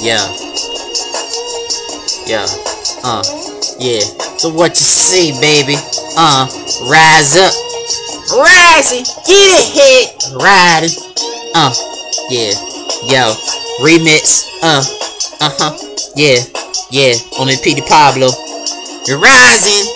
yeah. Yeah. Uh. Yeah. So what you see, baby? Uh. Rise up. Rising. Get it hit. Riding. Uh. Yeah. Yo. Remix. Uh. Uh-huh. Yeah. Yeah. On the Petey Pablo. You're rising.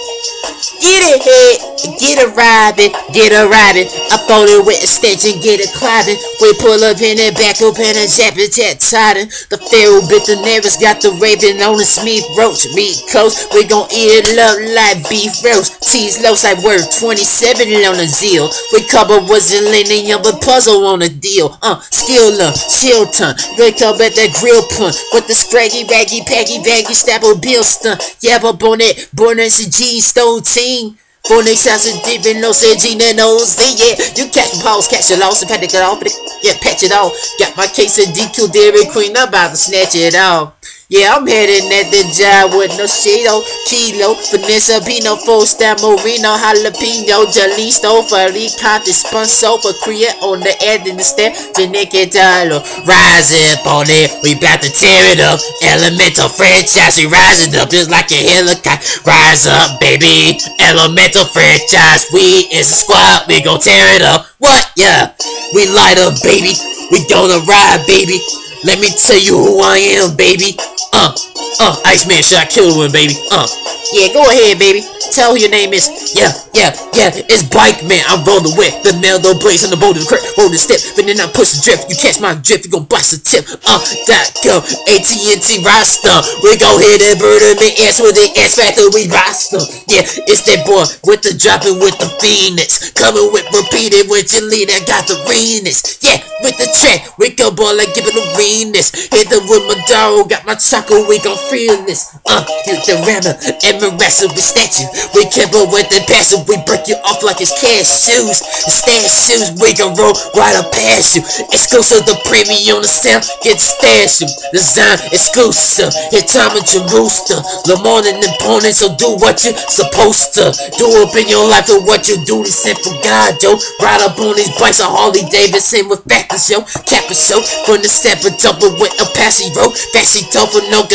Get it hit. Get a rabbit, get a rabbit. I fold it with a stitch and get it climbing. We pull up in the back, open a chapter, tat tighten. The pharaoh bit the nervous, got the raven on the Smith roach. Meat coast, we gon' eat it up like beef roast. Cheese lows like word 27 on the zeal. We cover wasn't leaning young, but puzzle on the deal. Uh, skill up, shield ton. Wake up at that grill punt. With the scraggy, raggy, paggy, baggy, staple bill stunt. Yab up on it, born as a G stone team. Phonics has a deep in no say Gina knows yeah. You catch pause, catch your loss, and pat it off, yeah, patch it off. Got my case of DQ Dairy Queen, about to snatch it off. Yeah, I'm heading at the job with no Cheeto, oh, Kilo, Vanessa Pino, Full Star Marino, Jalapeno, Jalisto, Falicante, Sponso, for Korea on the end of the step, Janika Dalo. Rise up on it, we about to tear it up. Elemental franchise, we rising up just like a helicopter. Rise up, baby. Elemental franchise, we is a squad, we gon' tear it up. What? Yeah, we light up, baby. We gonna ride, baby. Let me tell you who I am, baby. Uh, uh, Iceman shot killer one, baby. Uh, yeah, go ahead, baby. Tell who your name is. Yeah, yeah, yeah. It's Bike Man. I'm rolling with the Meldo Blaze on the boulder, crap, roll the step. But then I push the drift. You catch my drift, you gon' bust a tip. Uh, that go. AT&T roster. We go hit and bird in the ass with the X Factor. We roster. Yeah, it's that boy with the dropping with the phoenix. Coming with repeated with your lead. I got the renus. Yeah, with the track. We go ball like giving the renus. Hit the with my dog. Got my chocolate. We gon' this. Uh, hit the rammer. And wrestle with statue. We kibble with the passive. We break you off like it's cash shoes. The Stash shoes. We can roll right up past you. Exclusive the premium the sound. Get stash you. Design exclusive. Hit time your rooster. Lamar and opponent. So do what you supposed to. Do up in your life for what you do. This ain't for God, yo. Ride up on these bikes on Harley Davidson with factors, yo. Kappa show. From the step and double with a passy road. Fancy double no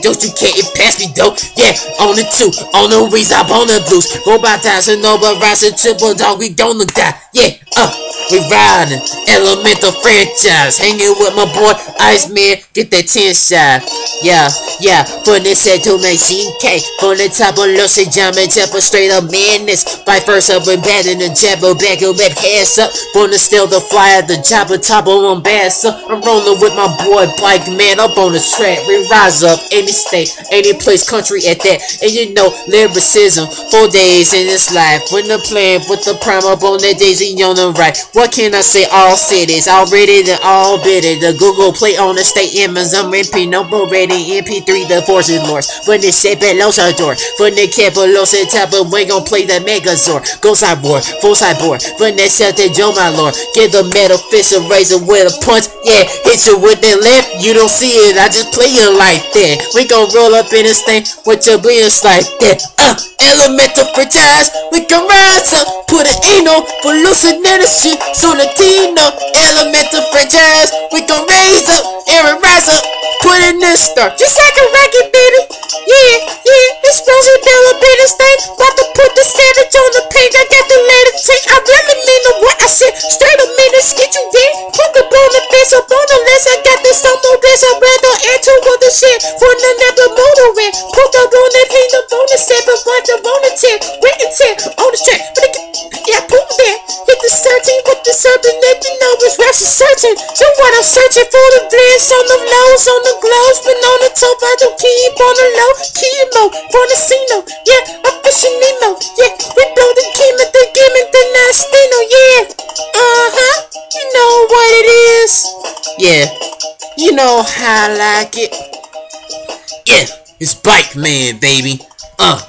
Dose. You can't get past me, though. Yeah, on the two. On the reason, I'm on the blues. Robot ties and over rising triple dog. We gonna die. Yeah, uh. We riding, elemental franchise, hanging with my boy Iceman, get that 10 shot. Yeah, yeah, head to K. From the top of Los Jamming, temper straight up madness. Fight first up and bad in the jabber, back and back, hands up. The still the flyer, the jobber, top on bass up. I'm rolling with my boy Bike Man up on the track. We rise up, any state, any place, country at that. And you know, lyricism, four days in this life. When the plan, with the prime up on that daisy on the right. What can I say? All cities, already the all bidded. The Google Play on the state Amazon MP, more ready. MP3, the forces lords. When they say belows our door. When they below say top, but we gon' play the Megazord. Go cyborg, full cyborg. When they set the Joe, my lord. Give the metal fist a razor with a punch. Yeah, hit you with the left. You don't see it, I just play it like that. We gon' roll up in this thing with your beans like that. Uh, elemental franchise. We can rise up. Put an anal for lucid energy. Sonatino, elemental franchise. We gon' raise up, Aaron rise up. Put in this stuff, just like a ragged baby. Yeah, yeah, in this thing. About to put the savage on the pink. I got the letter I really mean the what I said. Straight up in this get you dead. Put the bone the face up on the list. I got this some more this. Shit. For the never motoring. Put the bone that paint the and step and watch the tip. Written tip on the track. But it, yeah, put there. Hit the 13 with the something that you know is rush searching. So what I'm searching for the bliss on the lows, on the glows, but on the top I don't keep on the low. Chemo for the Cino. Yeah, I'm fishing Nemo. Yeah, we blow the gimmick, the gimmick, the Nastino. Yeah, uh huh. You know what it is. Yeah, you know how I like it. Yeah, it's Bike Man, baby. Uh,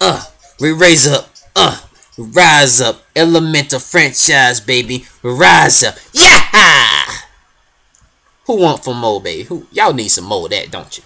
uh, we raise up. Uh, we rise up. Elemental franchise, baby. We rise up. Yeah! Who want for more, baby? Who y'all need some more of that, don't you?